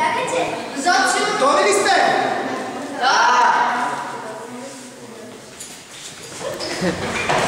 Чакайте, Зоцио... Готови ли сте? Да!